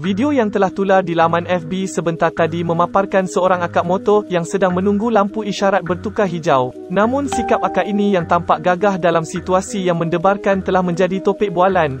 Video yang telah tular di laman FB sebentar tadi memaparkan seorang akak motor yang sedang menunggu lampu isyarat bertukar hijau. Namun sikap akak ini yang tampak gagah dalam situasi yang mendebarkan telah menjadi topik bualan.